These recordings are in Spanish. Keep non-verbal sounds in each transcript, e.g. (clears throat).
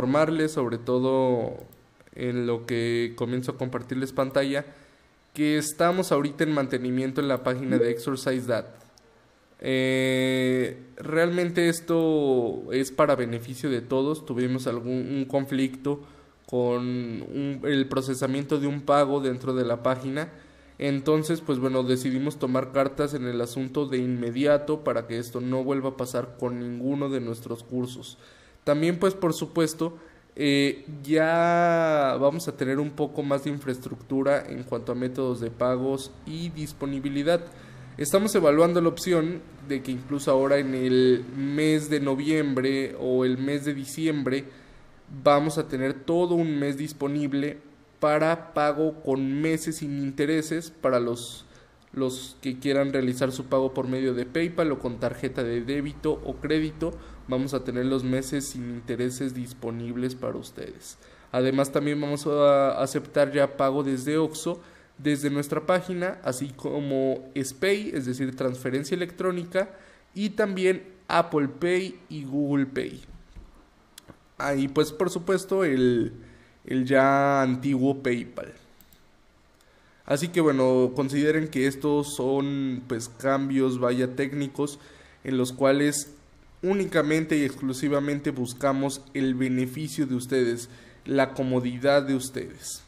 informarles, sobre todo en lo que comienzo a compartirles pantalla, que estamos ahorita en mantenimiento en la página de Exercise That. Eh, realmente esto es para beneficio de todos. Tuvimos algún conflicto con el procesamiento de un pago dentro de la página. Entonces, pues bueno, decidimos tomar cartas en el asunto de inmediato para que esto no vuelva a pasar con ninguno de nuestros cursos. También, pues por supuesto, eh, ya vamos a tener un poco más de infraestructura en cuanto a métodos de pagos y disponibilidad. Estamos evaluando la opción de que incluso ahora en el mes de noviembre o el mes de diciembre vamos a tener todo un mes disponible para pago con meses sin intereses para los, los que quieran realizar su pago por medio de PayPal o con tarjeta de débito o crédito. Vamos a tener los meses sin intereses disponibles para ustedes. Además también vamos a aceptar ya pago desde OXO desde nuestra página, así como SPAY, es decir, transferencia electrónica, y también Apple Pay y Google Pay. Ahí pues por supuesto el, el ya antiguo PayPal. Así que bueno, consideren que estos son pues cambios vaya técnicos en los cuales únicamente y exclusivamente buscamos el beneficio de ustedes, la comodidad de ustedes.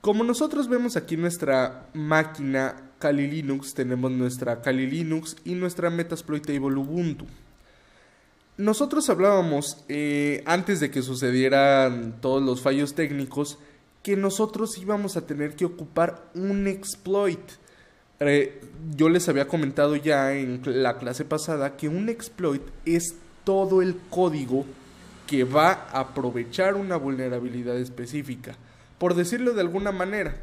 Como nosotros vemos aquí nuestra máquina Kali Linux, tenemos nuestra Kali Linux y nuestra Metasploitable Ubuntu. Nosotros hablábamos eh, antes de que sucedieran todos los fallos técnicos que nosotros íbamos a tener que ocupar un exploit. Eh, yo les había comentado ya en la clase pasada que un exploit es todo el código que va a aprovechar una vulnerabilidad específica por decirlo de alguna manera.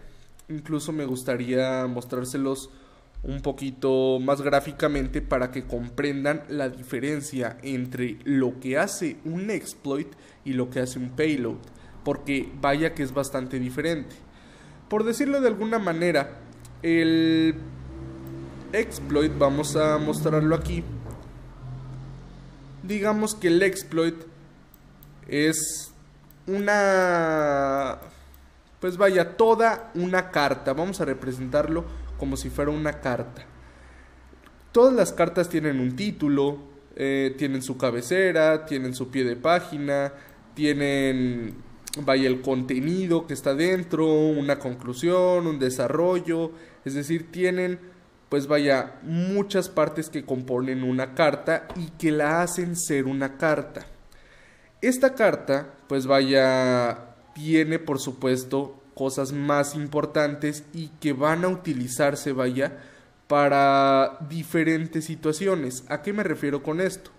Incluso me gustaría mostrárselos un poquito más gráficamente para que comprendan la diferencia entre lo que hace un exploit y lo que hace un payload, porque vaya que es bastante diferente. Por decirlo de alguna manera, el exploit, vamos a mostrarlo aquí, digamos que el exploit es una pues vaya, toda una carta. Vamos a representarlo como si fuera una carta. Todas las cartas tienen un título, eh, tienen su cabecera, tienen su pie de página, tienen, vaya, el contenido que está dentro, una conclusión, un desarrollo, es decir, tienen, pues vaya, muchas partes que componen una carta y que la hacen ser una carta. Esta carta, pues vaya, tiene por supuesto cosas más importantes y que van a utilizarse, vaya, para diferentes situaciones. ¿A qué me refiero con esto?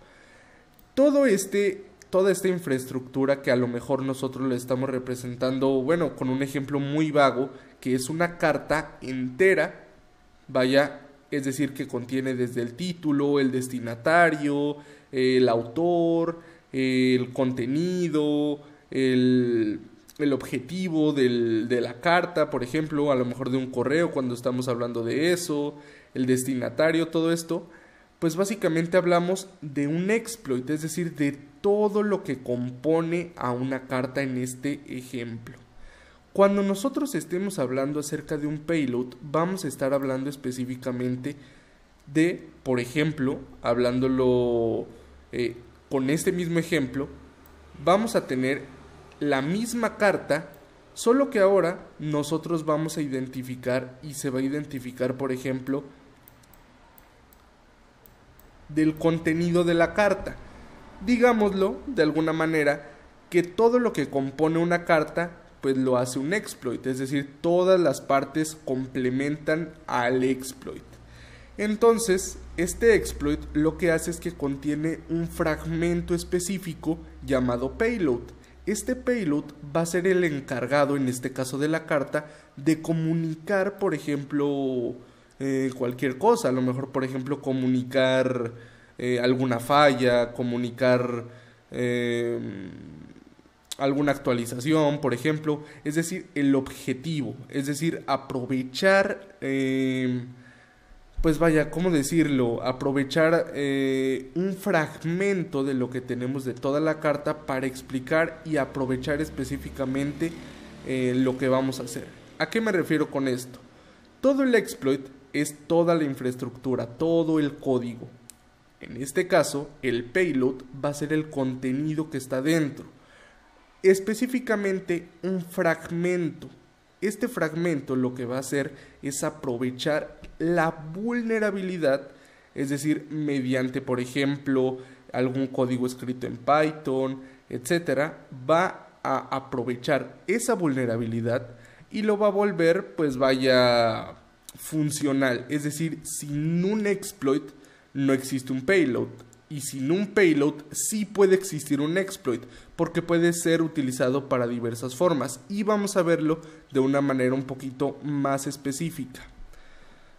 Todo este, toda esta infraestructura que a lo mejor nosotros le estamos representando, bueno, con un ejemplo muy vago, que es una carta entera, vaya, es decir, que contiene desde el título, el destinatario, el autor, el contenido, el el objetivo de la carta, por ejemplo, a lo mejor de un correo cuando estamos hablando de eso, el destinatario, todo esto, pues básicamente hablamos de un exploit, es decir, de todo lo que compone a una carta en este ejemplo. Cuando nosotros estemos hablando acerca de un payload, vamos a estar hablando específicamente de, por ejemplo, hablándolo eh, con este mismo ejemplo, vamos a tener la misma carta, solo que ahora nosotros vamos a identificar y se va a identificar, por ejemplo, del contenido de la carta. Digámoslo de alguna manera que todo lo que compone una carta pues lo hace un exploit, es decir, todas las partes complementan al exploit. Entonces, este exploit lo que hace es que contiene un fragmento específico llamado payload este payload va a ser el encargado, en este caso de la carta, de comunicar, por ejemplo, eh, cualquier cosa. A lo mejor, por ejemplo, comunicar eh, alguna falla, comunicar eh, alguna actualización, por ejemplo. Es decir, el objetivo. Es decir, aprovechar pues vaya, ¿cómo decirlo? Aprovechar eh, un fragmento de lo que tenemos de toda la carta para explicar y aprovechar específicamente eh, lo que vamos a hacer. ¿A qué me refiero con esto? Todo el exploit es toda la infraestructura, todo el código. En este caso, el payload va a ser el contenido que está dentro. Específicamente un fragmento. Este fragmento lo que va a hacer es aprovechar la vulnerabilidad, es decir, mediante, por ejemplo, algún código escrito en Python, etcétera, va a aprovechar esa vulnerabilidad y lo va a volver, pues vaya funcional, es decir, sin un exploit no existe un payload y sin un payload sí puede existir un exploit porque puede ser utilizado para diversas formas y vamos a verlo de una manera un poquito más específica.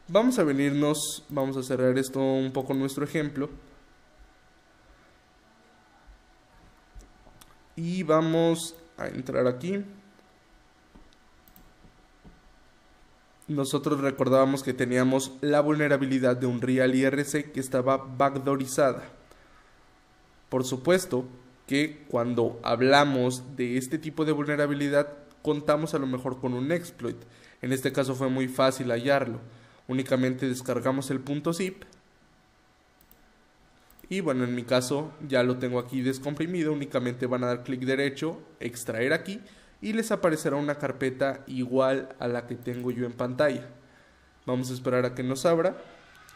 Vamos a venirnos, vamos a cerrar esto un poco nuestro ejemplo. Y vamos a entrar aquí. Nosotros recordábamos que teníamos la vulnerabilidad de un Real IRC que estaba backdoorizada. Por supuesto que cuando hablamos de este tipo de vulnerabilidad contamos a lo mejor con un exploit. En este caso fue muy fácil hallarlo únicamente descargamos el punto zip y bueno en mi caso ya lo tengo aquí descomprimido únicamente van a dar clic derecho extraer aquí y les aparecerá una carpeta igual a la que tengo yo en pantalla vamos a esperar a que nos abra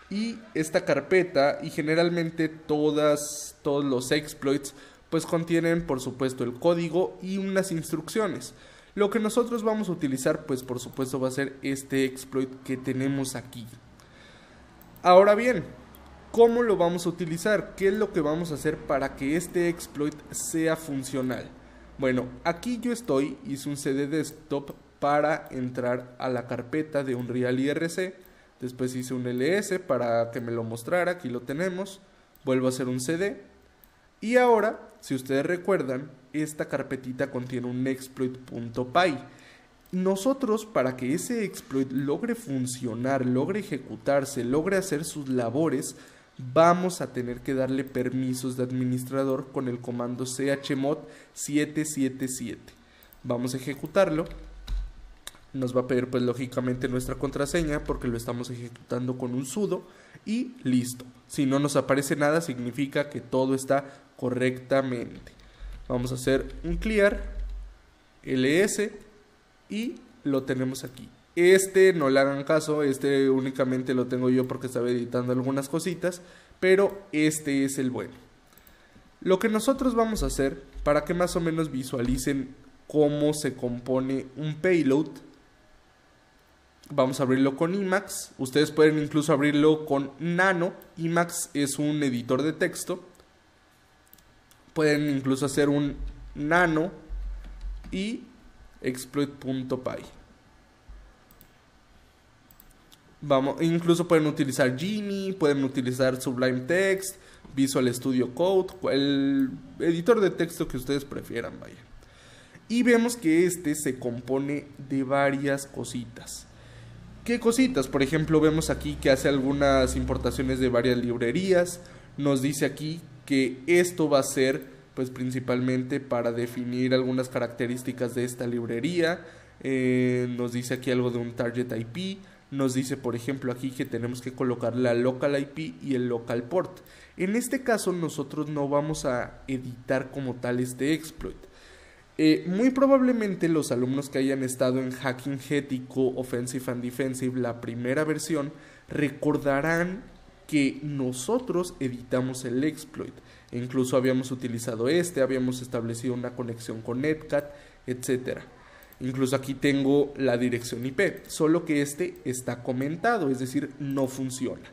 y esta carpeta y generalmente todas todos los exploits pues contienen por supuesto el código y unas instrucciones lo que nosotros vamos a utilizar, pues por supuesto va a ser este exploit que tenemos aquí. Ahora bien, ¿cómo lo vamos a utilizar? ¿Qué es lo que vamos a hacer para que este exploit sea funcional? Bueno, aquí yo estoy, hice un CD desktop para entrar a la carpeta de Unreal IRC. Después hice un LS para que me lo mostrara, aquí lo tenemos. Vuelvo a hacer un CD. Y ahora, si ustedes recuerdan, esta carpetita contiene un exploit.py. Nosotros, para que ese exploit logre funcionar, logre ejecutarse, logre hacer sus labores, vamos a tener que darle permisos de administrador con el comando chmod 777. Vamos a ejecutarlo. Nos va a pedir pues lógicamente nuestra contraseña porque lo estamos ejecutando con un sudo y listo. Si no nos aparece nada significa que todo está correctamente. Vamos a hacer un clear ls y lo tenemos aquí. Este no le hagan caso, este únicamente lo tengo yo porque estaba editando algunas cositas, pero este es el bueno. Lo que nosotros vamos a hacer para que más o menos visualicen cómo se compone un payload, vamos a abrirlo con Emacs, ustedes pueden incluso abrirlo con Nano, Emacs es un editor de texto Pueden incluso hacer un nano y exploit.py. Vamos, incluso pueden utilizar Genie, pueden utilizar Sublime Text, Visual Studio Code, el editor de texto que ustedes prefieran, vaya. Y vemos que este se compone de varias cositas. ¿Qué cositas? Por ejemplo, vemos aquí que hace algunas importaciones de varias librerías. Nos dice aquí que esto va a ser pues principalmente para definir algunas características de esta librería. Eh, nos dice aquí algo de un target IP. Nos dice, por ejemplo, aquí que tenemos que colocar la local IP y el local port. En este caso, nosotros no vamos a editar como tal este exploit. Eh, muy probablemente los alumnos que hayan estado en Hacking Ético, Offensive and Defensive, la primera versión, recordarán que nosotros editamos el exploit. Incluso habíamos utilizado este, habíamos establecido una conexión con Netcat, etc. Incluso aquí tengo la dirección IP, solo que este está comentado, es decir, no funciona.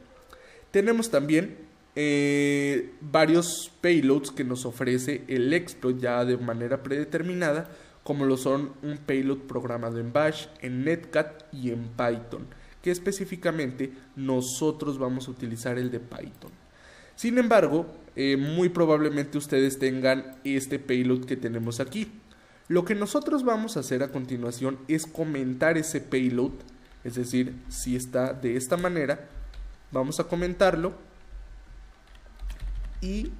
Tenemos también eh, varios payloads que nos ofrece el exploit ya de manera predeterminada, como lo son un payload programado en Bash, en Netcat y en Python que específicamente nosotros vamos a utilizar el de Python. Sin embargo, eh, muy probablemente ustedes tengan este payload que tenemos aquí. Lo que nosotros vamos a hacer a continuación es comentar ese payload, es decir, si está de esta manera, vamos a comentarlo y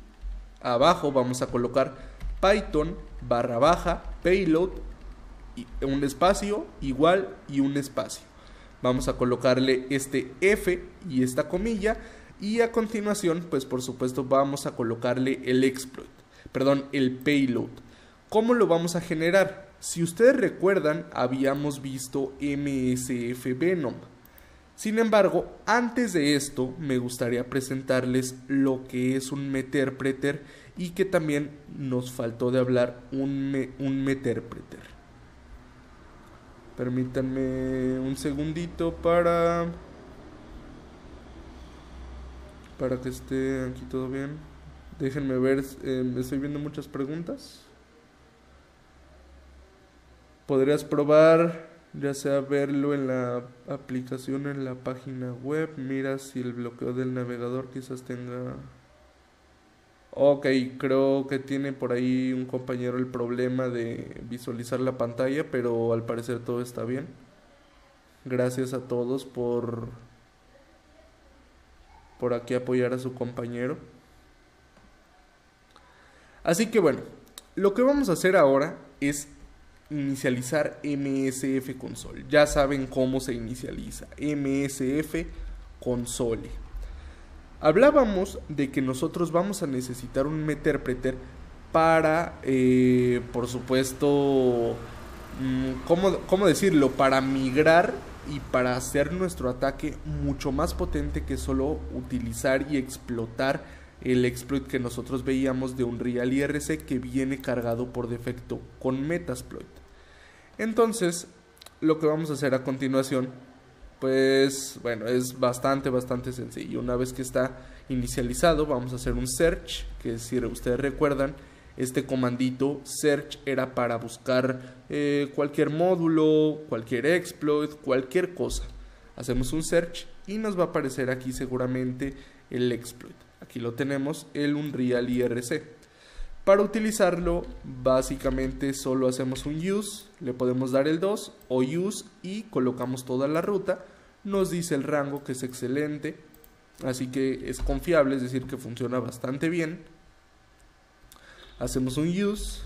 abajo vamos a colocar python barra baja payload un espacio igual y un espacio. Vamos a colocarle este F y esta comilla y a continuación pues por supuesto vamos a colocarle el exploit perdón el payload ¿cómo lo vamos a generar? si ustedes recuerdan habíamos visto MSF Venom sin embargo, antes de esto me gustaría presentarles lo que es un meterpreter y que también nos faltó de hablar un, un meterpreter. Permítanme un segundito para para que esté aquí todo bien. Déjenme ver, eh, estoy viendo muchas preguntas. Podrías probar ya sea verlo en la aplicación en la página web, mira si el bloqueo del navegador quizás tenga... Ok, creo que tiene por ahí un compañero el problema de visualizar la pantalla, pero al parecer todo está bien. Gracias a todos por por aquí apoyar a su compañero. Así que bueno, lo que vamos a hacer ahora es inicializar MSF Console. Ya saben cómo se inicializa. MSF Console. Hablábamos de que nosotros vamos a necesitar un meterpreter para, eh, por supuesto, mm, ¿cómo, ¿cómo decirlo? Para migrar y para hacer nuestro ataque mucho más potente que solo utilizar y explotar el exploit que nosotros veíamos de un Real IRC que viene cargado por defecto con Metasploit. Entonces, lo que vamos a hacer a continuación, pues bueno, es bastante, bastante sencillo. Una vez que está inicializado, vamos a hacer un search, que si ustedes recuerdan, este comandito search era para buscar eh, cualquier módulo, cualquier exploit, cualquier cosa. Hacemos un search y nos va a aparecer aquí seguramente el exploit. Aquí lo tenemos, el Unreal IRC. Para utilizarlo, básicamente solo hacemos un use, le podemos dar el 2 o use y colocamos toda la ruta. Nos dice el rango que es excelente, así que es confiable, es decir, que funciona bastante bien. Hacemos un use,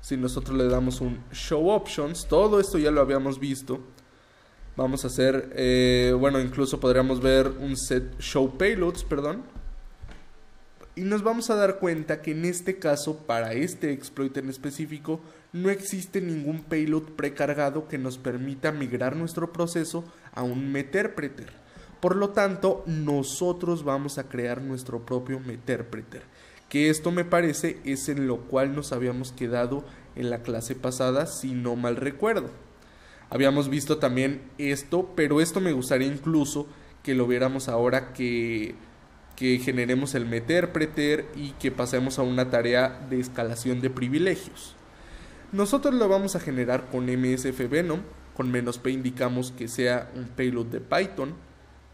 si nosotros le damos un show options, todo esto ya lo habíamos visto. Vamos a hacer, eh, bueno, incluso podríamos ver un set show payloads, perdón y nos vamos a dar cuenta que en este caso, para este exploit en específico, no existe ningún payload precargado que nos permita migrar nuestro proceso a un meterpreter. Por lo tanto, nosotros vamos a crear nuestro propio meterpreter. Que esto me parece es en lo cual nos habíamos quedado en la clase pasada, si no mal recuerdo. Habíamos visto también esto, pero esto me gustaría incluso que lo viéramos ahora que que generemos el meterpreter y que pasemos a una tarea de escalación de privilegios. Nosotros lo vamos a generar con MSF Venom, con menos P indicamos que sea un payload de Python,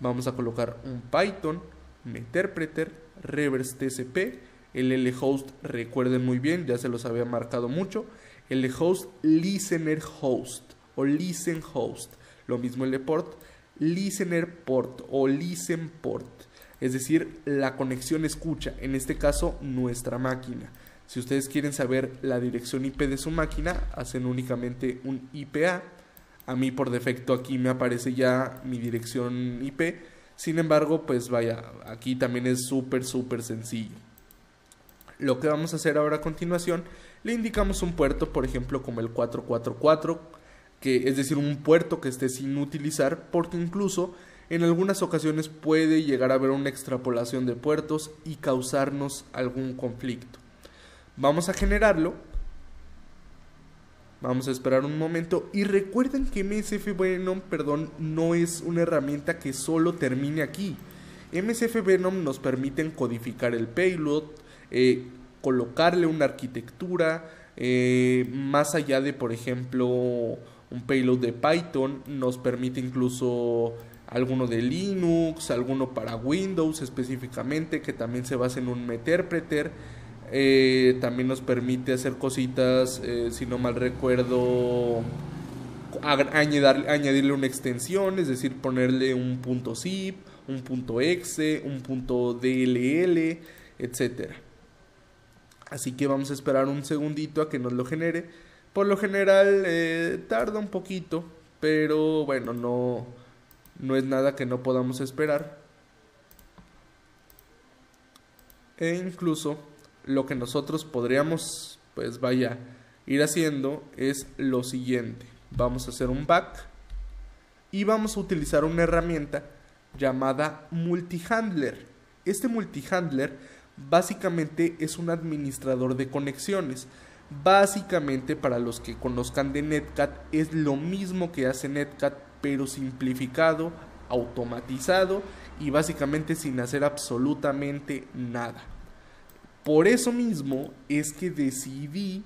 vamos a colocar un Python, meterpreter, reverse TCP, el lhost, recuerden muy bien, ya se los había marcado mucho, el host listener host o listen host, lo mismo el port, listener port o listen port es decir, la conexión escucha, en este caso nuestra máquina. Si ustedes quieren saber la dirección IP de su máquina, hacen únicamente un IPA. A mí por defecto aquí me aparece ya mi dirección IP. Sin embargo, pues vaya, aquí también es súper, súper sencillo. Lo que vamos a hacer ahora a continuación, le indicamos un puerto, por ejemplo, como el 444, que es decir, un puerto que esté sin utilizar, porque incluso en algunas ocasiones puede llegar a haber una extrapolación de puertos y causarnos algún conflicto. Vamos a generarlo. Vamos a esperar un momento y recuerden que MSF Venom, perdón, no es una herramienta que solo termine aquí. MSF Venom nos permite codificar el payload, eh, colocarle una arquitectura, eh, más allá de, por ejemplo, un payload de Python, nos permite incluso alguno de Linux, alguno para Windows específicamente, que también se basa en un meterpreter. Eh, también nos permite hacer cositas, eh, si no mal recuerdo, añadirle una extensión, es decir, ponerle un punto zip un punto exe, un punto DLL, etc. Así que vamos a esperar un segundito a que nos lo genere. Por lo general eh, tarda un poquito, pero bueno, no, no es nada que no podamos esperar. E incluso lo que nosotros podríamos, pues vaya, ir haciendo es lo siguiente. Vamos a hacer un back y vamos a utilizar una herramienta llamada multihandler. Este multihandler básicamente es un administrador de conexiones. Básicamente para los que conozcan de Netcat es lo mismo que hace Netcat pero simplificado, automatizado y básicamente sin hacer absolutamente nada. Por eso mismo es que decidí,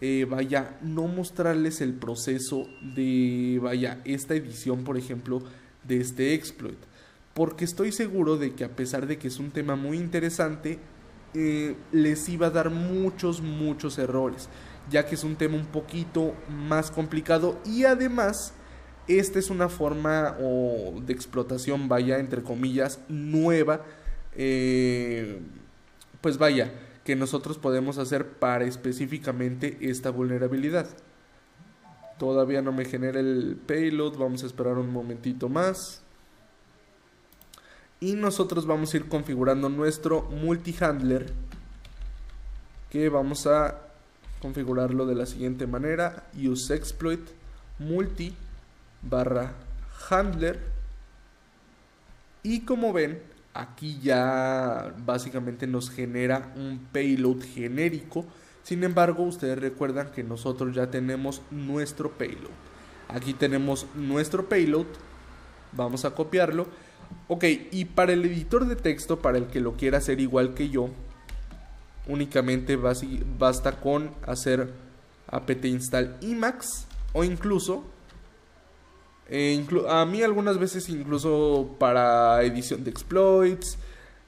eh, vaya, no mostrarles el proceso de, vaya, esta edición, por ejemplo, de este exploit. Porque estoy seguro de que a pesar de que es un tema muy interesante, eh, les iba a dar muchos, muchos errores, ya que es un tema un poquito más complicado y además esta es una forma de explotación, vaya, entre comillas, nueva, eh, pues vaya, que nosotros podemos hacer para específicamente esta vulnerabilidad. Todavía no me genera el payload, vamos a esperar un momentito más. Y nosotros vamos a ir configurando nuestro multi-handler que vamos a configurarlo de la siguiente manera use exploit multi barra handler. Y como ven aquí ya básicamente nos genera un payload genérico. Sin embargo ustedes recuerdan que nosotros ya tenemos nuestro payload. Aquí tenemos nuestro payload. Vamos a copiarlo. Ok y para el editor de texto para el que lo quiera hacer igual que yo únicamente basta con hacer apt install emacs o incluso eh, a mí algunas veces incluso para edición de exploits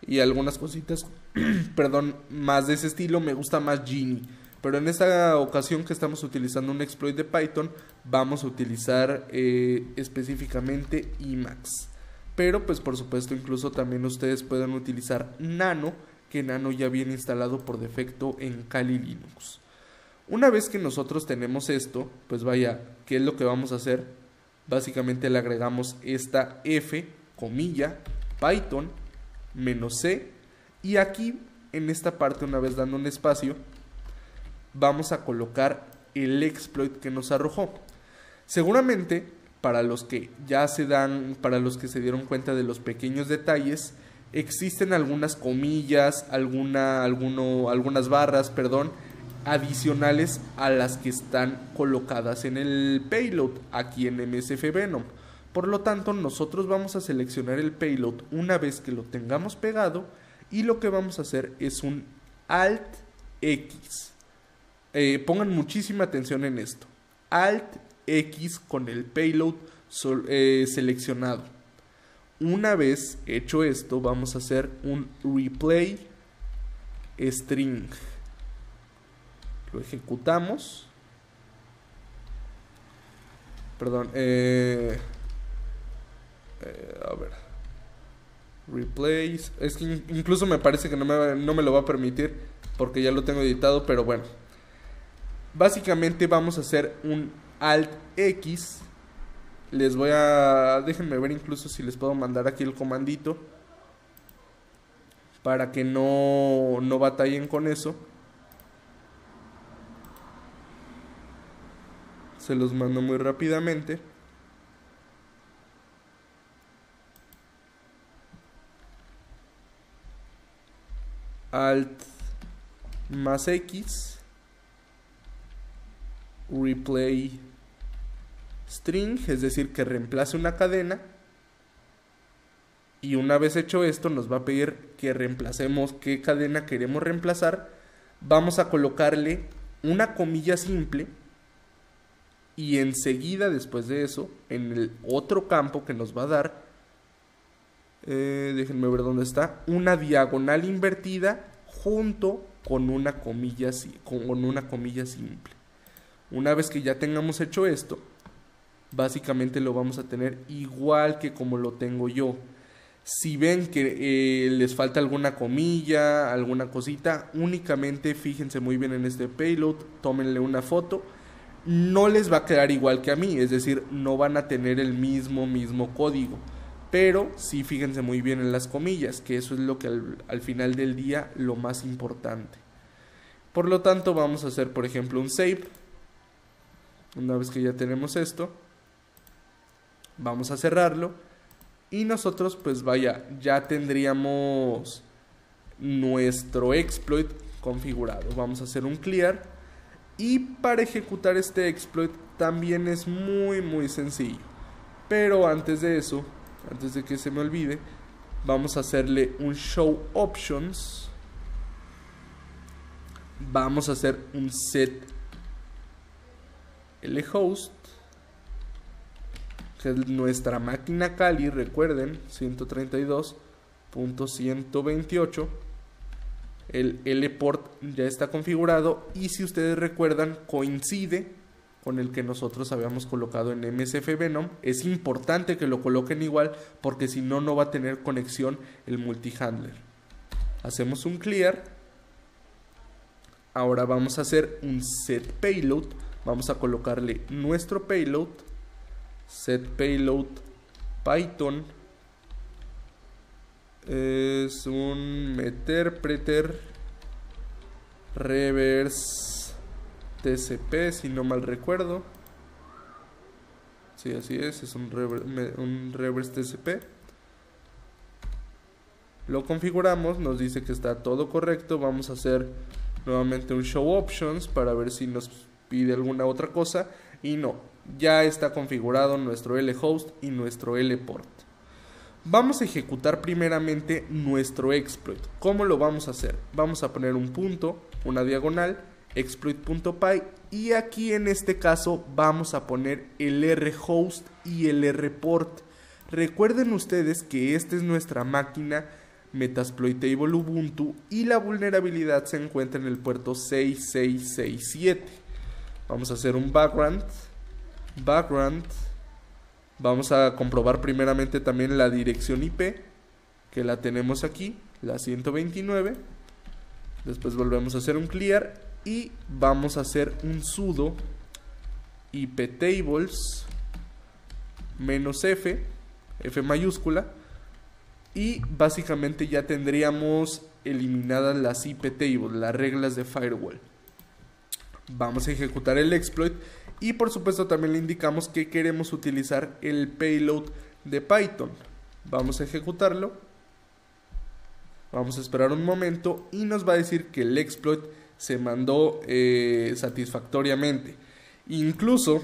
y algunas cositas, (clears throat) perdón, más de ese estilo me gusta más Genie. Pero en esta ocasión que estamos utilizando un exploit de Python, vamos a utilizar eh, específicamente Emacs. Pero pues por supuesto incluso también ustedes pueden utilizar Nano, que Nano ya viene instalado por defecto en Kali Linux. Una vez que nosotros tenemos esto, pues vaya, ¿qué es lo que vamos a hacer? Básicamente le agregamos esta f, comilla, python, menos c, y aquí en esta parte, una vez dando un espacio, vamos a colocar el exploit que nos arrojó. Seguramente, para los que ya se dan, para los que se dieron cuenta de los pequeños detalles, existen algunas comillas, alguna, alguno, algunas barras, perdón, adicionales a las que están colocadas en el payload aquí en MSF Venom. Por lo tanto, nosotros vamos a seleccionar el payload una vez que lo tengamos pegado y lo que vamos a hacer es un Alt X. Eh, pongan muchísima atención en esto. Alt X con el payload eh, seleccionado. Una vez hecho esto, vamos a hacer un replay string lo ejecutamos. Perdón, eh, eh, a ver. Replace. Es que incluso me parece que no me, no me lo va a permitir porque ya lo tengo editado, pero bueno. Básicamente vamos a hacer un Alt X. Les voy a... Déjenme ver incluso si les puedo mandar aquí el comandito. Para que no, no batallen con eso. Se los mando muy rápidamente. Alt más X replay string, es decir, que reemplace una cadena. Y una vez hecho esto, nos va a pedir que reemplacemos qué cadena queremos reemplazar. Vamos a colocarle una comilla simple y enseguida después de eso, en el otro campo que nos va a dar, eh, déjenme ver dónde está, una diagonal invertida junto con una comilla, con una comilla simple. Una vez que ya tengamos hecho esto, básicamente lo vamos a tener igual que como lo tengo yo. Si ven que eh, les falta alguna comilla, alguna cosita, únicamente fíjense muy bien en este payload, tómenle una foto. No les va a quedar igual que a mí, es decir, no van a tener el mismo, mismo código. Pero sí fíjense muy bien en las comillas, que eso es lo que al, al final del día lo más importante. Por lo tanto, vamos a hacer, por ejemplo, un save. Una vez que ya tenemos esto, vamos a cerrarlo y nosotros pues vaya ya tendríamos nuestro exploit configurado vamos a hacer un clear y para ejecutar este exploit también es muy muy sencillo pero antes de eso antes de que se me olvide vamos a hacerle un show options vamos a hacer un set lhost nuestra máquina Kali, recuerden, 132.128. El L-port ya está configurado y si ustedes recuerdan coincide con el que nosotros habíamos colocado en MSF Venom. Es importante que lo coloquen igual porque si no, no va a tener conexión el multihandler. Hacemos un clear. Ahora vamos a hacer un set payload. Vamos a colocarle nuestro payload set payload python es un meterpreter reverse tcp si no mal recuerdo si así es es un, un reverse tcp lo configuramos nos dice que está todo correcto vamos a hacer nuevamente un show options para ver si nos pide alguna otra cosa y no ya está configurado nuestro lhost y nuestro lport. Vamos a ejecutar primeramente nuestro exploit. ¿Cómo lo vamos a hacer? Vamos a poner un punto, una diagonal, exploit.py y aquí en este caso vamos a poner el rhost y el rport. Recuerden ustedes que esta es nuestra máquina Metasploitable Ubuntu y la vulnerabilidad se encuentra en el puerto 6667. Vamos a hacer un background background. Vamos a comprobar primeramente también la dirección IP, que la tenemos aquí, la 129. Después volvemos a hacer un clear y vamos a hacer un sudo iptables f, f mayúscula, y básicamente ya tendríamos eliminadas las IP tables, las reglas de firewall. Vamos a ejecutar el exploit y por supuesto también le indicamos que queremos utilizar el payload de Python. Vamos a ejecutarlo. Vamos a esperar un momento y nos va a decir que el exploit se mandó eh, satisfactoriamente. Incluso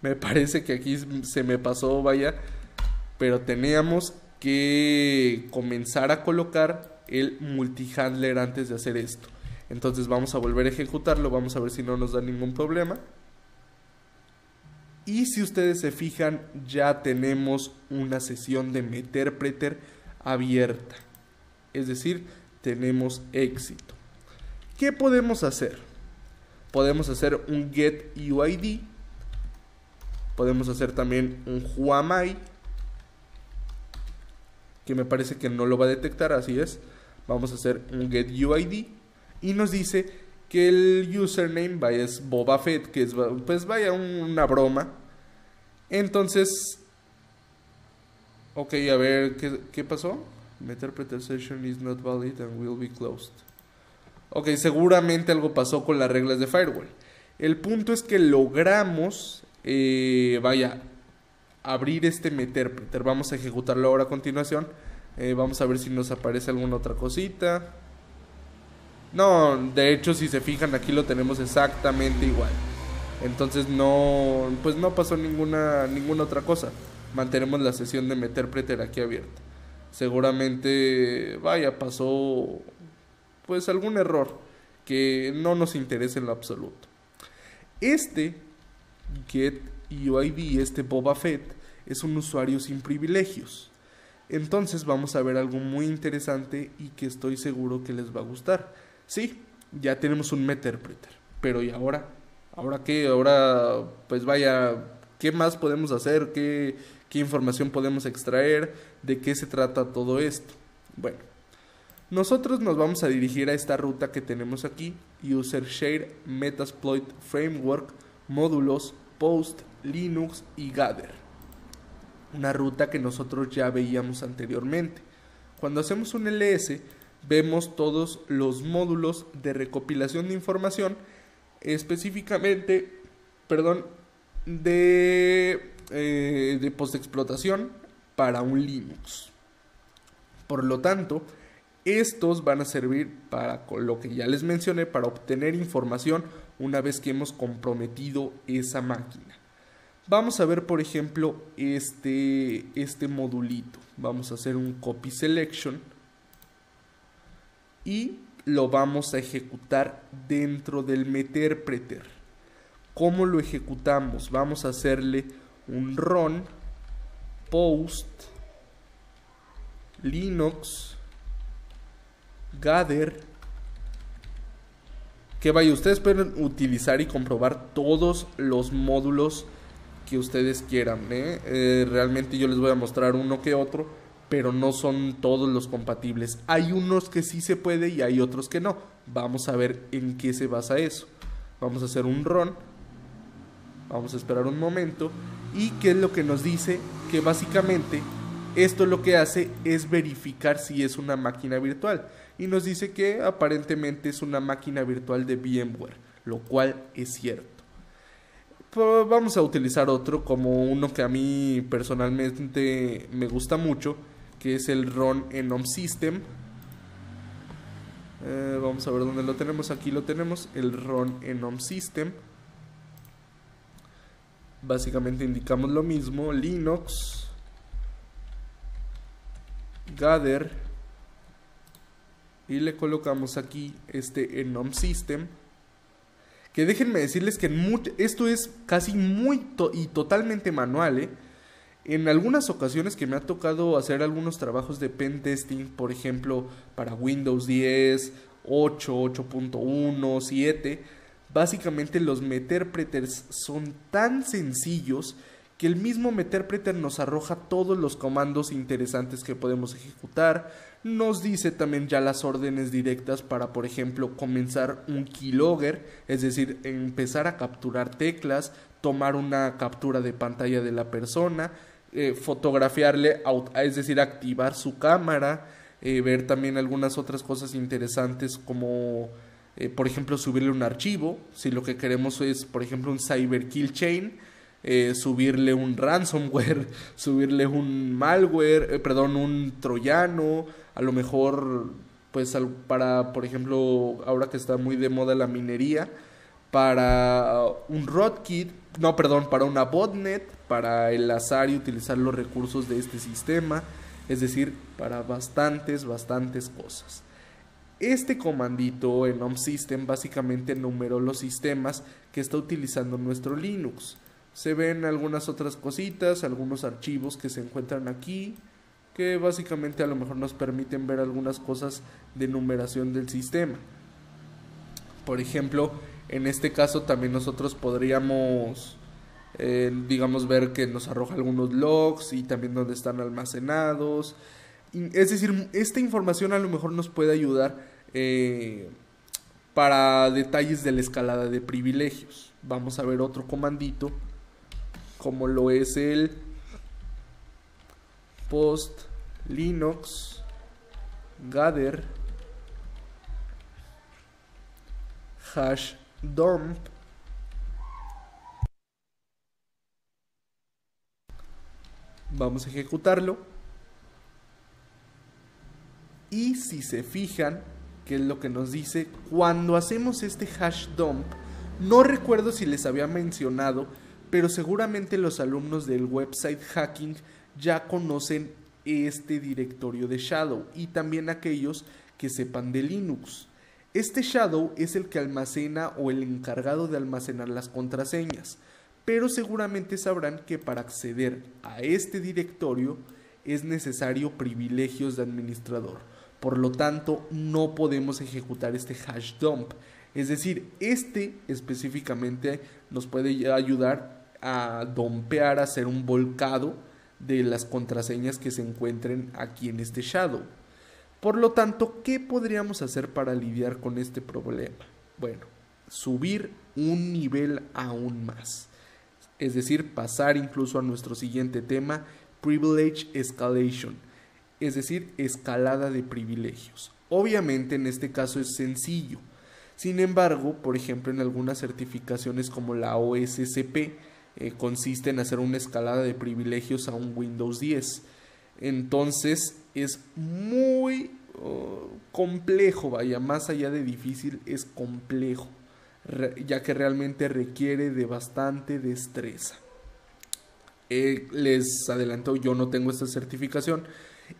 me parece que aquí se me pasó, vaya, pero teníamos que comenzar a colocar el multihandler antes de hacer esto. Entonces vamos a volver a ejecutarlo, vamos a ver si no nos da ningún problema. Y si ustedes se fijan, ya tenemos una sesión de Meterpreter abierta. Es decir, tenemos éxito. ¿Qué podemos hacer? Podemos hacer un get UID. Podemos hacer también un Huamai. Que me parece que no lo va a detectar, así es. Vamos a hacer un get UID. Y nos dice que el username vaya es Boba Fett, que es pues vaya una broma. Entonces, ok, a ver, ¿qué, qué pasó? Meterpreter session is not valid and will be closed. Ok, seguramente algo pasó con las reglas de firewall. El punto es que logramos, eh, vaya, abrir este meterpreter. Vamos a ejecutarlo ahora a continuación. Eh, vamos a ver si nos aparece alguna otra cosita. No, de hecho si se fijan aquí lo tenemos exactamente igual. Entonces no, pues no pasó ninguna, ninguna otra cosa. Mantenemos la sesión de Meterpreter aquí abierta. Seguramente, vaya, pasó pues algún error que no nos interesa en lo absoluto. Este Get UID, este Boba Fett, es un usuario sin privilegios. Entonces vamos a ver algo muy interesante y que estoy seguro que les va a gustar. Sí, ya tenemos un Meterpreter, pero ¿y ahora? Ahora qué, ahora pues vaya, ¿Qué más podemos hacer? ¿Qué, ¿Qué información podemos extraer? ¿De qué se trata todo esto? Bueno, nosotros nos vamos a dirigir a esta ruta que tenemos aquí, User Share Metasploit Framework, módulos, Post, Linux y Gather. Una ruta que nosotros ya veíamos anteriormente. Cuando hacemos un LS, vemos todos los módulos de recopilación de información, específicamente, perdón, de, eh, de postexplotación para un Linux. Por lo tanto, estos van a servir para lo que ya les mencioné, para obtener información una vez que hemos comprometido esa máquina. Vamos a ver, por ejemplo, este, este modulito. Vamos a hacer un copy selection y lo vamos a ejecutar dentro del meterpreter. ¿Cómo lo ejecutamos? Vamos a hacerle un run post linux gather que vaya ustedes pueden utilizar y comprobar todos los módulos que ustedes quieran ¿eh? Eh, realmente yo les voy a mostrar uno que otro pero no son todos los compatibles. Hay unos que sí se puede y hay otros que no. Vamos a ver en qué se basa eso. Vamos a hacer un run. Vamos a esperar un momento. Y qué es lo que nos dice que básicamente esto lo que hace es verificar si es una máquina virtual. Y nos dice que aparentemente es una máquina virtual de VMware, lo cual es cierto. Vamos a utilizar otro como uno que a mí personalmente me gusta mucho, que es el RON Enum System. Eh, vamos a ver dónde lo tenemos. Aquí lo tenemos, el RON Enum System. Básicamente indicamos lo mismo, Linux, Gather y le colocamos aquí este enum system que déjenme decirles que esto es casi muy y totalmente manual ¿eh? En algunas ocasiones que me ha tocado hacer algunos trabajos de pen testing por ejemplo para Windows 10 8 8.1 7 básicamente los meterpreters son tan sencillos que el mismo meterpreter nos arroja todos los comandos interesantes que podemos ejecutar nos dice también ya las órdenes directas para, por ejemplo, comenzar un keylogger, es decir, empezar a capturar teclas, tomar una captura de pantalla de la persona, eh, fotografiarle, es decir, activar su cámara, eh, ver también algunas otras cosas interesantes como, eh, por ejemplo, subirle un archivo, si lo que queremos es, por ejemplo, un cyber kill chain, subirle un ransomware, (laughs) subirle un malware, perdón, un troyano, a lo mejor pues para por ejemplo ahora que está muy de moda la minería para un rootkit no perdón para una botnet para enlazar y utilizar los recursos de este sistema es decir para bastantes bastantes cosas este comandito en Home System básicamente enumeró los sistemas que está utilizando nuestro Linux se ven algunas otras cositas algunos archivos que se encuentran aquí que básicamente a lo mejor nos permiten ver algunas cosas de numeración del sistema. Por ejemplo, en este caso también nosotros podríamos, digamos, ver que nos arroja algunos logs y también dónde están almacenados. Es decir, esta información a lo mejor nos puede ayudar eh, para detalles de la escalada de privilegios. Vamos a ver otro comandito, como lo es el post Linux, gather, hash dump, vamos a ejecutarlo y si se fijan que es lo que nos dice cuando hacemos este hash dump no recuerdo si les había mencionado pero seguramente los alumnos del website hacking ya conocen este directorio de Shadow y también aquellos que sepan de Linux. Este Shadow es el que almacena o el encargado de almacenar las contraseñas, pero seguramente sabrán que para acceder a este directorio es necesario privilegios de administrador. Por lo tanto, no podemos ejecutar este hash dump. Es decir, este específicamente nos puede ayudar a dompear, a hacer un volcado de las contraseñas que se encuentren aquí en este shadow. Por lo tanto, ¿qué podríamos hacer para lidiar con este problema? Bueno, subir un nivel aún más. Es decir, pasar incluso a nuestro siguiente tema, Privilege Escalation, es decir, escalada de privilegios. Obviamente en este caso es sencillo. Sin embargo, por ejemplo, en algunas certificaciones como la OSCP, eh, consiste en hacer una escalada de privilegios a un Windows 10. Entonces es muy oh, complejo, vaya, más allá de difícil, es complejo, ya que realmente requiere de bastante destreza. Eh, les adelanto, yo no tengo esta certificación,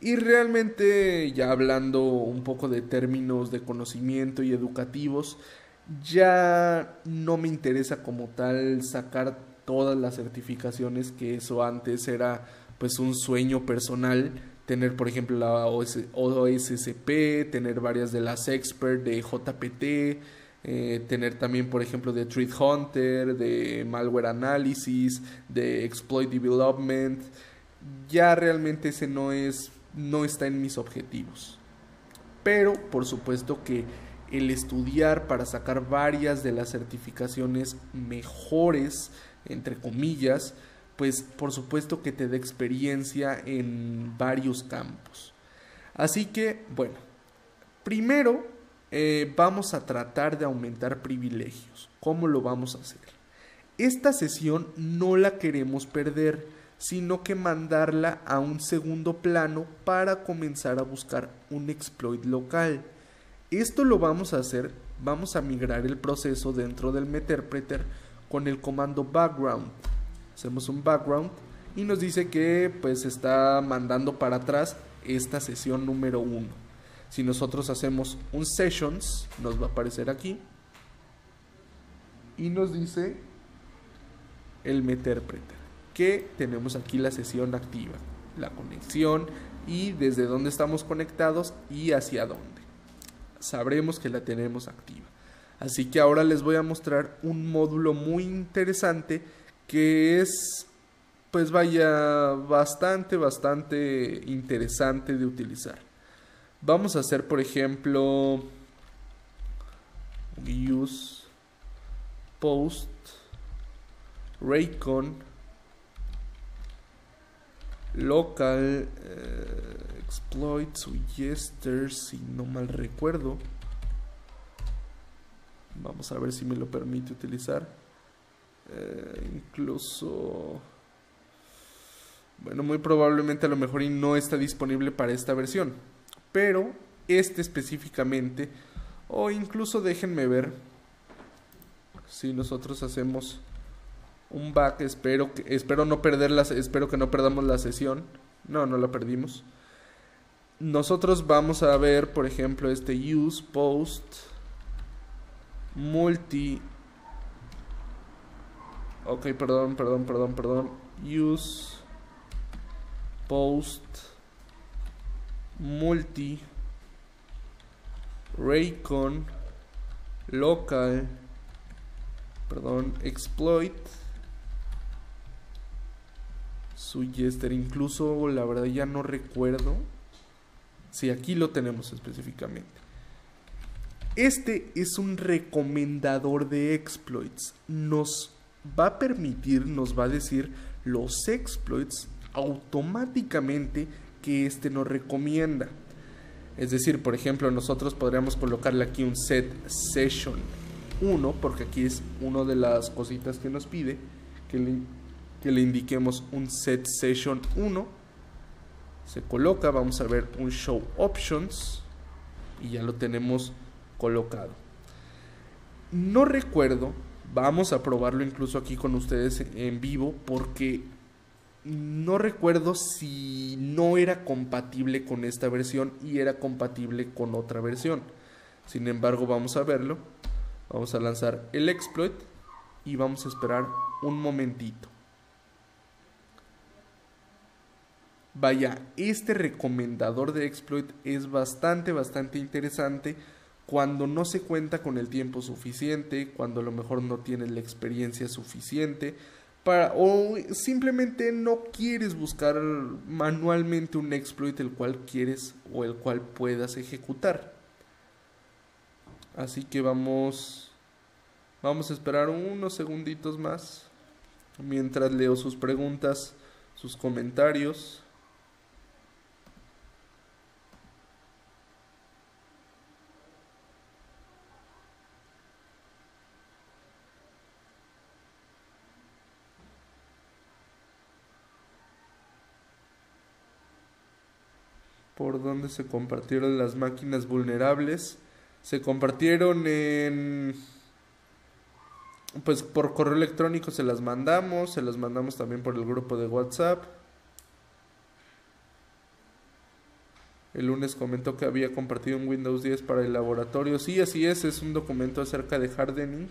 y realmente, ya hablando un poco de términos de conocimiento y educativos, ya no me interesa como tal sacar todas las certificaciones que eso antes era pues un sueño personal tener por ejemplo la OSCP, tener varias de las expert de JPT, eh, tener también por ejemplo de Threat Hunter, de Malware Analysis, de Exploit Development, ya realmente ese no es no está en mis objetivos. Pero por supuesto que el estudiar para sacar varias de las certificaciones mejores entre comillas, pues por supuesto que te da experiencia en varios campos. Así que, bueno, primero eh, vamos a tratar de aumentar privilegios. ¿Cómo lo vamos a hacer? Esta sesión no la queremos perder, sino que mandarla a un segundo plano para comenzar a buscar un exploit local. Esto lo vamos a hacer, vamos a migrar el proceso dentro del Meterpreter con el comando background. Hacemos un background y nos dice que pues está mandando para atrás esta sesión número 1. Si nosotros hacemos un sessions, nos va a aparecer aquí y nos dice el meterpreter que tenemos aquí la sesión activa, la conexión y desde dónde estamos conectados y hacia dónde. Sabremos que la tenemos activa. Así que ahora les voy a mostrar un módulo muy interesante que es pues vaya bastante bastante interesante de utilizar. Vamos a hacer por ejemplo use post raycon local eh, exploits si no mal recuerdo Vamos a ver si me lo permite utilizar. Eh, incluso... Bueno, muy probablemente a lo mejor y no está disponible para esta versión. Pero este específicamente, o incluso déjenme ver si nosotros hacemos un back, espero que espero no espero que no perdamos la sesión. No, no la perdimos. Nosotros vamos a ver, por ejemplo, este use post multi ok perdón perdón perdón perdón use post multi raycon local perdón exploit suggester incluso la verdad ya no recuerdo si aquí lo tenemos específicamente este es un recomendador de exploits. Nos va a permitir, nos va a decir los exploits automáticamente que este nos recomienda. Es decir, por ejemplo, nosotros podríamos colocarle aquí un set session 1, porque aquí es una de las cositas que nos pide, que le, que le indiquemos un set session 1. Se coloca, vamos a ver un show options y ya lo tenemos colocado. No recuerdo, vamos a probarlo incluso aquí con ustedes en vivo porque no recuerdo si no era compatible con esta versión y era compatible con otra versión. Sin embargo, vamos a verlo. Vamos a lanzar el exploit y vamos a esperar un momentito. Vaya, este recomendador de exploit es bastante, bastante interesante cuando no se cuenta con el tiempo suficiente, cuando a lo mejor no tienes la experiencia suficiente o simplemente no quieres buscar manualmente un exploit el cual quieres o el cual puedas ejecutar. Así que vamos, vamos a esperar unos segunditos más mientras leo sus preguntas, sus comentarios. Por donde se compartieron las máquinas vulnerables. Se compartieron en... Pues por correo electrónico se las mandamos, se las mandamos también por el grupo de WhatsApp. El lunes comentó que había compartido un Windows 10 para el laboratorio. Sí, así es, es un documento acerca de hardening.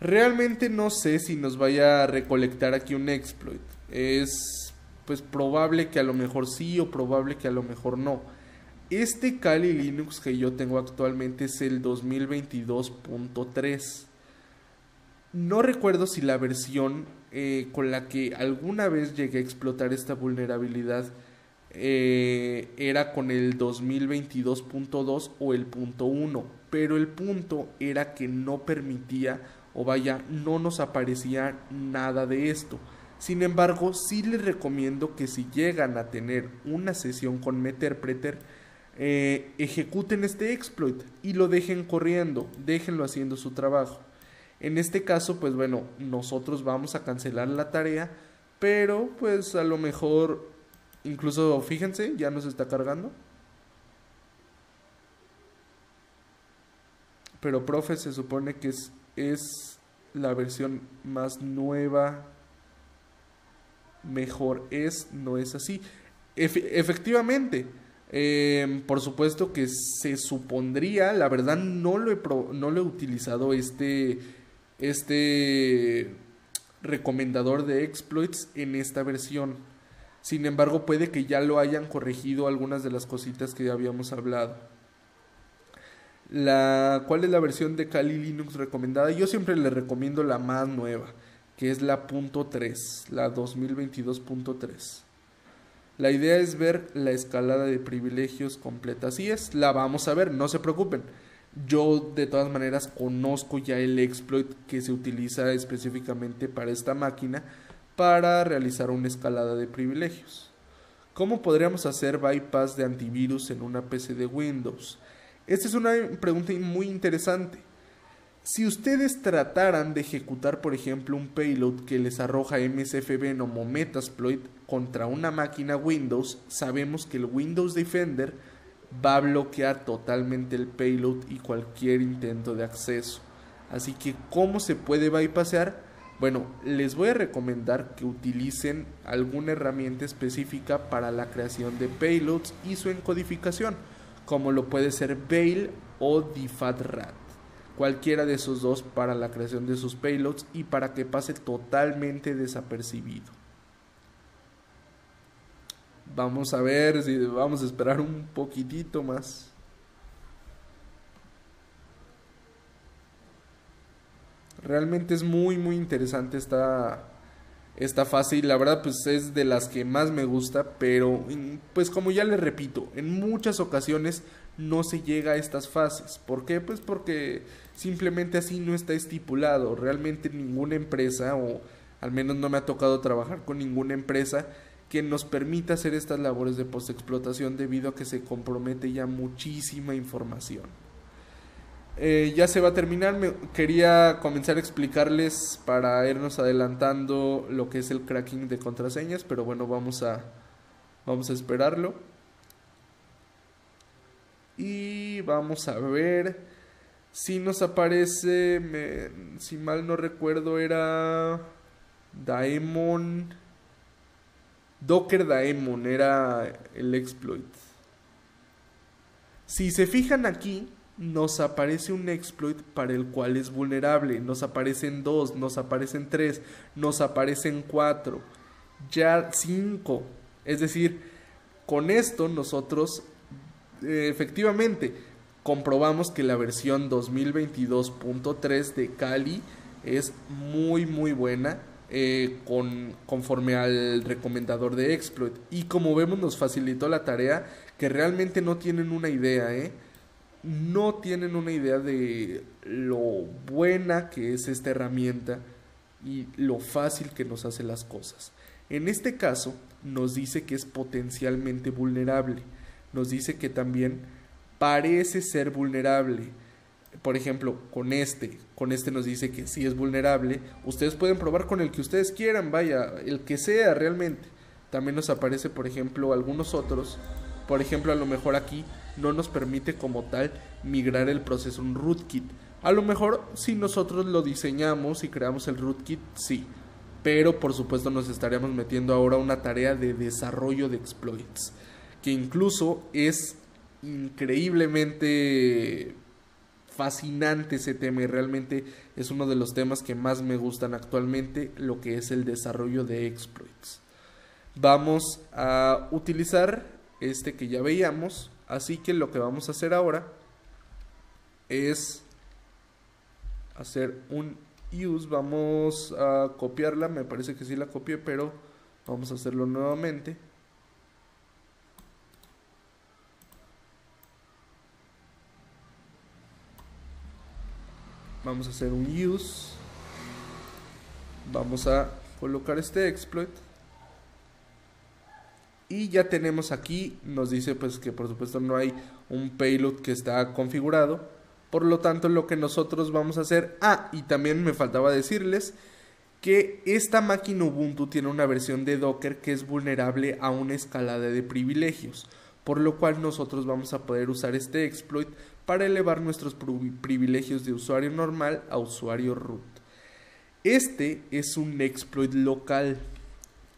Realmente no sé si nos vaya a recolectar aquí un exploit. Es pues probable que a lo mejor sí o probable que a lo mejor no. Este Kali Linux que yo tengo actualmente es el 2022.3. No recuerdo si la versión eh, con la que alguna vez llegué a explotar esta vulnerabilidad eh, era con el 2022.2 o el punto 1, pero el punto era que no permitía o vaya, no nos aparecía nada de esto. Sin embargo, sí les recomiendo que si llegan a tener una sesión con Meterpreter, eh, ejecuten este exploit y lo dejen corriendo, déjenlo haciendo su trabajo. En este caso, pues bueno, nosotros vamos a cancelar la tarea, pero pues a lo mejor, incluso fíjense, ya nos está cargando. Pero profe, se supone que es, es la versión más nueva mejor es, no es así. efectivamente, em, por supuesto que se supondría, la verdad no lo he, no lo he utilizado este, este recomendador de exploits en esta versión. Sin embargo, puede que ya lo hayan corregido algunas de las cositas que ya habíamos hablado. La, ¿Cuál es la versión de Kali Linux recomendada? Yo siempre le recomiendo la más nueva que es la punto 3, la 2022.3. La idea es ver la escalada de privilegios completa. Así es, la vamos a ver, no se preocupen. Yo de todas maneras conozco ya el exploit que se utiliza específicamente para esta máquina para realizar una escalada de privilegios. ¿Cómo podríamos hacer bypass de antivirus en una PC de Windows? Esta es una pregunta muy interesante. Si ustedes trataran de ejecutar, por ejemplo, un payload que les arroja MSF Venom o Metasploit contra una máquina Windows, sabemos que el Windows Defender va a bloquear totalmente el payload y cualquier intento de acceso. Así que, ¿cómo se puede bypassear? Bueno, les voy a recomendar que utilicen alguna herramienta específica para la creación de payloads y su encodificación, como lo puede ser Veil o DFAT-RAT cualquiera de esos dos para la creación de sus payloads y para que pase totalmente desapercibido. Vamos a ver si vamos a esperar un poquitito más. Realmente es muy muy interesante esta esta fase y la verdad pues es de las que más me gusta, pero pues como ya les repito, en muchas ocasiones no se llega a estas fases. ¿Por qué? Pues porque simplemente así no está estipulado. Realmente ninguna empresa, o al menos no me ha tocado trabajar con ninguna empresa, que nos permita hacer estas labores de postexplotación debido a que se compromete ya muchísima información. Eh, ya se va a terminar, me, quería comenzar a explicarles para irnos adelantando lo que es el cracking de contraseñas, pero bueno, vamos a, vamos a esperarlo. Y vamos a ver si nos aparece, si mal no recuerdo, era Daemon. Docker Daemon era el exploit. Si se fijan aquí, nos aparece un exploit para el cual es vulnerable. Nos aparecen dos, nos aparecen tres, nos aparecen cuatro, ya cinco. Es decir, con esto nosotros efectivamente comprobamos que la versión 2022.3 de Kali es muy muy buena eh, con, conforme al recomendador de exploit. Y como vemos nos facilitó la tarea que realmente no tienen una idea, ¿eh? No tienen una idea de lo buena que es esta herramienta y lo fácil que nos hace las cosas. En este caso nos dice que es potencialmente vulnerable. Nos dice que también parece ser vulnerable por ejemplo, con este, con este nos dice que sí es vulnerable, ustedes pueden probar con el que ustedes quieran, vaya, el que sea realmente. También nos aparece, por ejemplo, algunos otros. Por ejemplo, a lo mejor aquí no nos permite como tal migrar el proceso un rootkit. A lo mejor si nosotros lo diseñamos y creamos el rootkit, sí. Pero por supuesto nos estaríamos metiendo ahora una tarea de desarrollo de exploits. Que incluso es increíblemente fascinante ese tema y realmente es uno de los temas que más me gustan actualmente, lo que es el desarrollo de exploits. Vamos a utilizar este que ya veíamos, así que lo que vamos a hacer ahora es hacer un use, vamos a copiarla, me parece que sí la copié, pero vamos a hacerlo nuevamente. Vamos a hacer un use. Vamos a colocar este exploit. Y ya tenemos aquí nos dice pues que por supuesto no hay un payload que está configurado. Por lo tanto lo que nosotros vamos a hacer ah y también me faltaba decirles que esta máquina Ubuntu tiene una versión de Docker que es vulnerable a una escalada de privilegios por lo cual nosotros vamos a poder usar este exploit para elevar nuestros privilegios de usuario normal a usuario root. Este es un exploit local.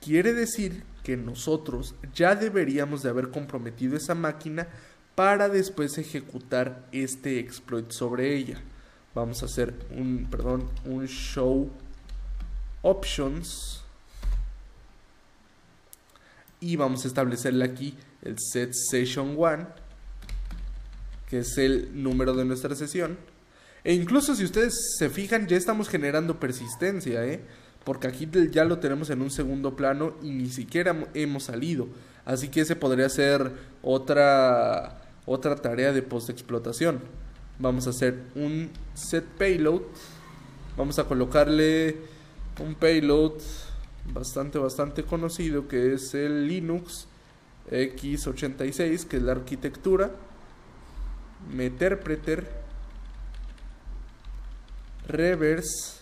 Quiere decir que nosotros ya deberíamos de haber comprometido esa máquina para después ejecutar este exploit sobre ella. Vamos a hacer un, perdón, un show options y vamos a establecerle aquí el set session 1 que es el número de nuestra sesión. E incluso si ustedes se fijan, ya estamos generando persistencia, ¿eh? porque aquí ya lo tenemos en un segundo plano y ni siquiera hemos salido. Así que ese podría ser otra, otra tarea de post-explotación. Vamos a hacer un set payload. Vamos a colocarle un payload bastante, bastante conocido que es el Linux x86, que es la arquitectura meterpreter reverse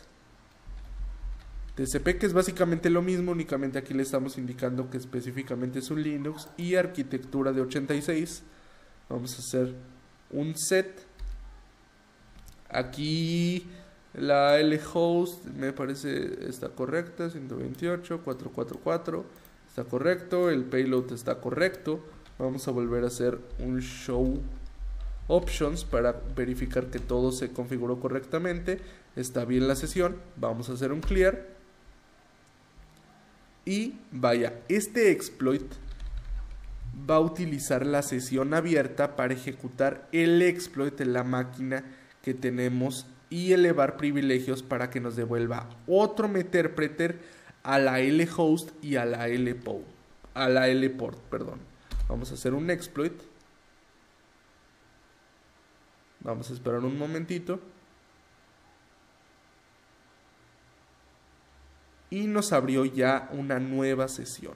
TCP que es básicamente lo mismo únicamente aquí le estamos indicando que específicamente es un Linux y arquitectura de 86 vamos a hacer un set. Aquí la L host me parece está correcta 128 444 está correcto el payload está correcto. Vamos a volver a hacer un show options para verificar que todo se configuró correctamente. Está bien la sesión. Vamos a hacer un clear. Y vaya, este exploit va a utilizar la sesión abierta para ejecutar el exploit en la máquina que tenemos y elevar privilegios para que nos devuelva otro meterpreter a la L host y a la L port, a la L port, perdón. Vamos a hacer un exploit Vamos a esperar un momentito. Y nos abrió ya una nueva sesión.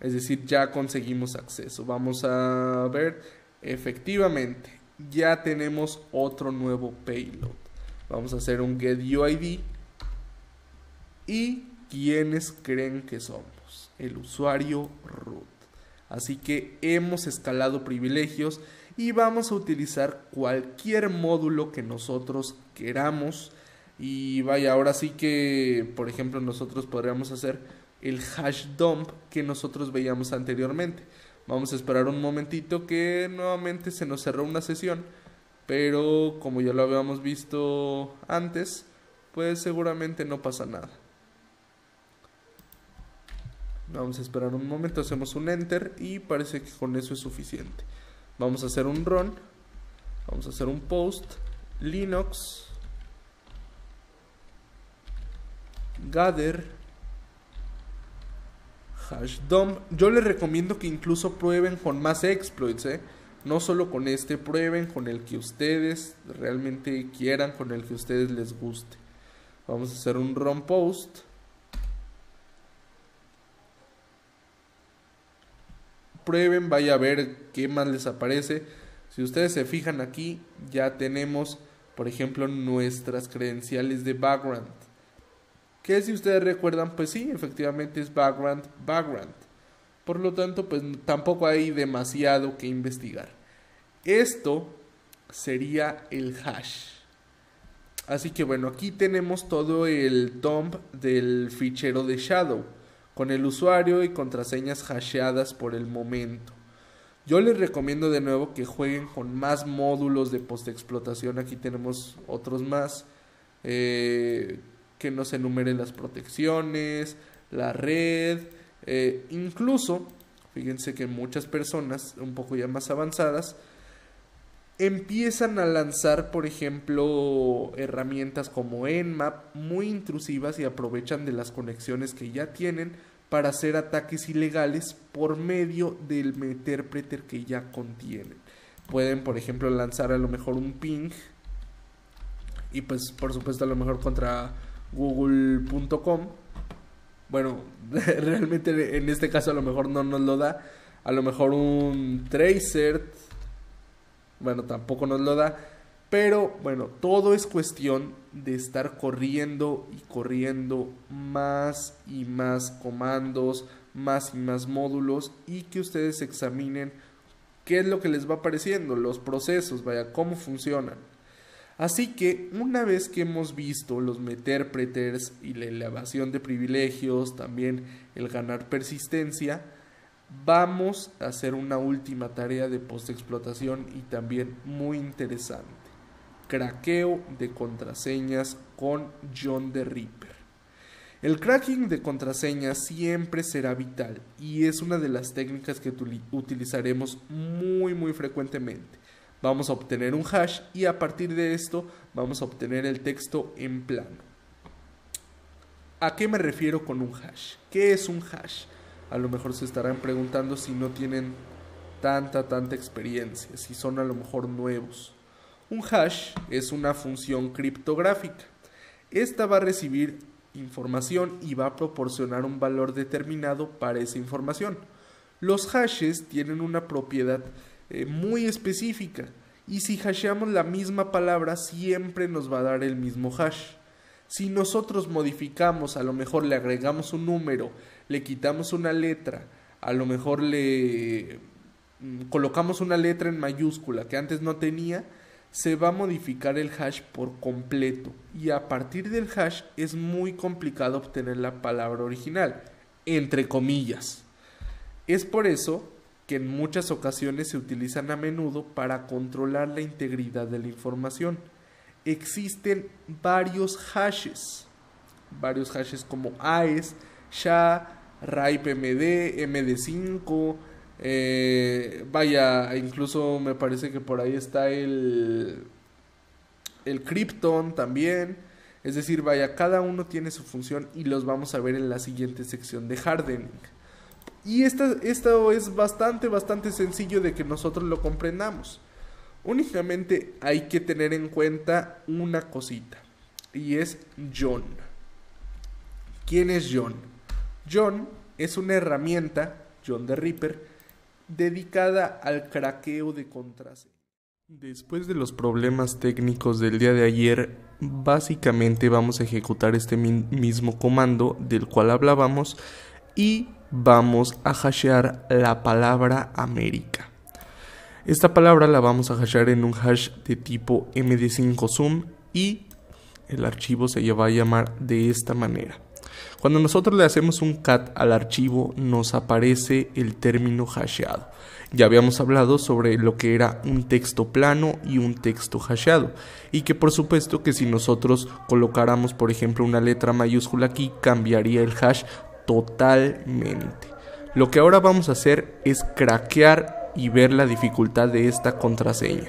Es decir, ya conseguimos acceso. Vamos a ver, efectivamente, ya tenemos otro nuevo payload. Vamos a hacer un get UID. ¿Y quiénes creen que somos? El usuario root. Así que hemos escalado privilegios y vamos a utilizar cualquier módulo que nosotros queramos. Y vaya ahora sí que por ejemplo nosotros podríamos hacer el hash dump que nosotros veíamos anteriormente. Vamos a esperar un momentito que nuevamente se nos cerró una sesión pero como ya lo habíamos visto antes pues seguramente no pasa nada. Vamos a esperar un momento hacemos un enter y parece que con eso es suficiente Vamos a hacer un run. Vamos a hacer un post. Linux. gather hash dump. Yo les recomiendo que incluso prueben con más exploits, ¿eh? No solo con este, prueben con el que ustedes realmente quieran, con el que ustedes les guste. Vamos a hacer un run post. Prueben, vaya a ver qué más les aparece. Si ustedes se fijan aquí, ya tenemos, por ejemplo, nuestras credenciales de background. Que si ustedes recuerdan, pues sí, efectivamente es background, background. Por lo tanto, pues tampoco hay demasiado que investigar. Esto sería el hash. Así que bueno, aquí tenemos todo el dump del fichero de Shadow, con el usuario y contraseñas hasheadas por el momento. Yo les recomiendo de nuevo que jueguen con más módulos de postexplotación. Aquí tenemos otros más. Eh, que nos enumeren las protecciones, la red, eh, incluso, fíjense que muchas personas un poco ya más avanzadas empiezan a lanzar, por ejemplo, herramientas como Nmap muy intrusivas y aprovechan de las conexiones que ya tienen para hacer ataques ilegales por medio del interpreter que ya contienen. Pueden, por ejemplo, lanzar a lo mejor un ping y pues por supuesto a lo mejor contra google.com bueno, (laughs) realmente en este caso a lo mejor no nos lo da. A lo mejor un tracer, bueno, tampoco nos lo da. Pero bueno, todo es cuestión de estar corriendo y corriendo más y más comandos, más y más módulos y que ustedes examinen qué es lo que les va apareciendo, los procesos, vaya, cómo funcionan. Así que una vez que hemos visto los metérpreters y la elevación de privilegios, también el ganar persistencia, vamos a hacer una última tarea de postexplotación y también muy interesante. Craqueo de contraseñas con John the Ripper. El cracking de contraseñas siempre será vital y es una de las técnicas que utilizaremos muy muy frecuentemente vamos a obtener un hash y a partir de esto vamos a obtener el texto en plano. ¿A qué me refiero con un hash? ¿Qué es un hash? A lo mejor se estarán preguntando si no tienen tanta, tanta experiencia, si son a lo mejor nuevos. Un hash es una función criptográfica. Esta va a recibir información y va a proporcionar un valor determinado para esa información. Los hashes tienen una propiedad eh, muy específica. Y si hasheamos la misma palabra, siempre nos va a dar el mismo hash. Si nosotros modificamos, a lo mejor le agregamos un número, le quitamos una letra, a lo mejor le mm, colocamos una letra en mayúscula que antes no tenía, se va a modificar el hash por completo. Y a partir del hash es muy complicado obtener la palabra original, entre comillas. Es por eso que en muchas ocasiones se utilizan a menudo para controlar la integridad de la información. Existen varios hashes, varios hashes como AES, SHA, RIPE MD, MD5, eh, vaya, incluso me parece que por ahí está el, el Krypton también. Es decir, vaya, cada uno tiene su función y los vamos a ver en la siguiente sección de hardening. Y esto es bastante, bastante sencillo de que nosotros lo comprendamos. Únicamente hay que tener en cuenta una cosita. Y es John. ¿Quién es John? John es una herramienta, John the Ripper, dedicada al craqueo de contraseñas. Después de los problemas técnicos del día de ayer, básicamente vamos a ejecutar este mismo comando del cual hablábamos y vamos a hashear la palabra América. Esta palabra la vamos a hashear en un hash de tipo MD5 Zoom y el archivo se va a llamar de esta manera. Cuando nosotros le hacemos un cat al archivo nos aparece el término hasheado. Ya habíamos hablado sobre lo que era un texto plano y un texto hasheado y que por supuesto que si nosotros colocáramos por ejemplo una letra mayúscula aquí cambiaría el hash totalmente. Lo que ahora vamos a hacer es craquear y ver la dificultad de esta contraseña.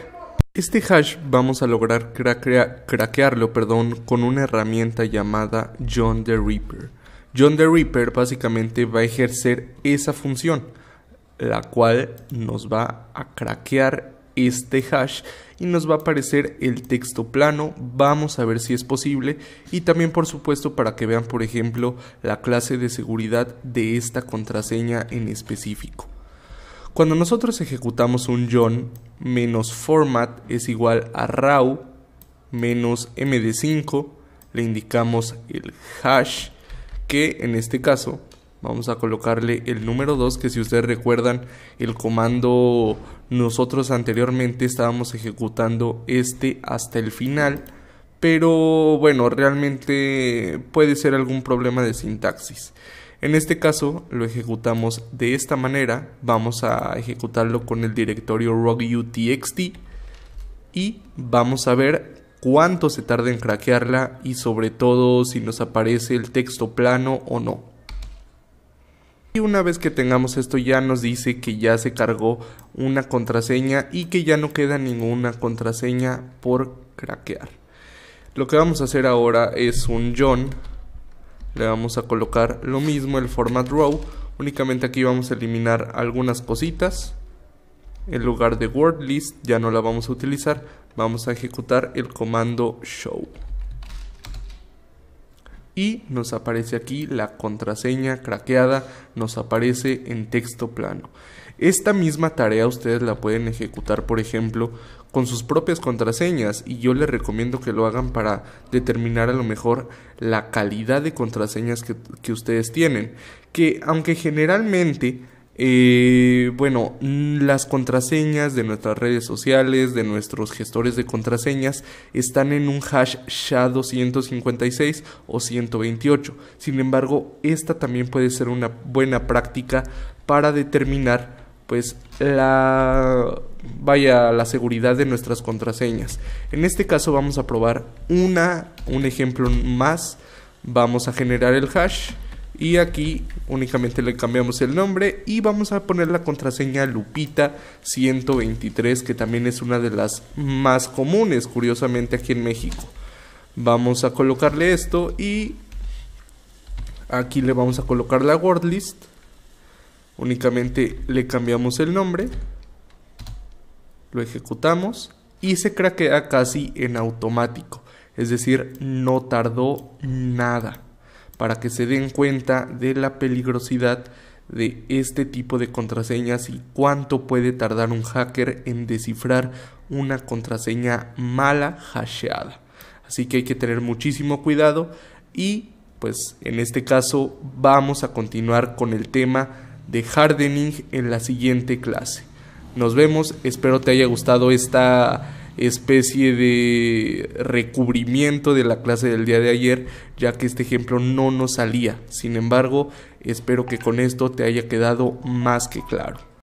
Este hash vamos a lograr craquearlo perdón, con una herramienta llamada John the Reaper. John the Reaper básicamente va a ejercer esa función, la cual nos va a craquear este hash y nos va a aparecer el texto plano. Vamos a ver si es posible y también por supuesto para que vean por ejemplo la clase de seguridad de esta contraseña en específico. Cuando nosotros ejecutamos un John menos format es igual a raw menos md5 le indicamos el hash que en este caso vamos a colocarle el número 2 que si ustedes recuerdan el comando nosotros anteriormente estábamos ejecutando este hasta el final pero bueno realmente puede ser algún problema de sintaxis. En este caso lo ejecutamos de esta manera vamos a ejecutarlo con el directorio rogutxt y vamos a ver cuánto se tarda en craquearla y sobre todo si nos aparece el texto plano o no y una vez que tengamos esto ya nos dice que ya se cargó una contraseña y que ya no queda ninguna contraseña por craquear. Lo que vamos a hacer ahora es un John. Le vamos a colocar lo mismo el format row. Únicamente aquí vamos a eliminar algunas cositas. En lugar de word list ya no la vamos a utilizar. Vamos a ejecutar el comando show y nos aparece aquí la contraseña craqueada, nos aparece en texto plano. Esta misma tarea ustedes la pueden ejecutar, por ejemplo, con sus propias contraseñas y yo les recomiendo que lo hagan para determinar a lo mejor la calidad de contraseñas que, que ustedes tienen. Que aunque generalmente eh, bueno, mm, las contraseñas de nuestras redes sociales, de nuestros gestores de contraseñas, están en un hash SHA-256 o 128. Sin embargo, esta también puede ser una buena práctica para determinar pues la vaya la seguridad de nuestras contraseñas. En este caso vamos a probar una un ejemplo más. Vamos a generar el hash y aquí únicamente le cambiamos el nombre y vamos a poner la contraseña Lupita 123 que también es una de las más comunes curiosamente aquí en México. Vamos a colocarle esto y aquí le vamos a colocar la word list únicamente le cambiamos el nombre lo ejecutamos y se craquea casi en automático. Es decir no tardó nada para que se den cuenta de la peligrosidad de este tipo de contraseñas y cuánto puede tardar un hacker en descifrar una contraseña mala hasheada. Así que hay que tener muchísimo cuidado y pues en este caso vamos a continuar con el tema de hardening en la siguiente clase. Nos vemos, espero te haya gustado esta especie de recubrimiento de la clase del día de ayer, ya que este ejemplo no nos salía. Sin embargo, espero que con esto te haya quedado más que claro.